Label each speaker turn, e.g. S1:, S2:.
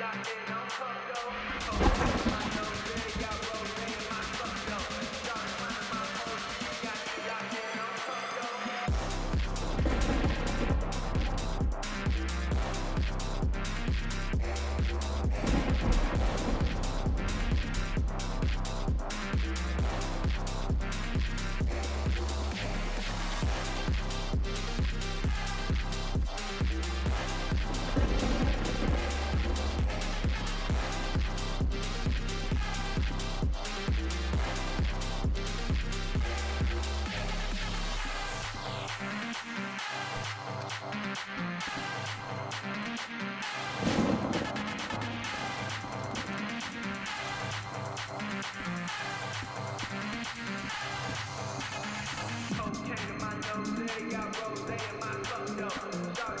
S1: Locked in, I'm fucked up. I rose in my cup though.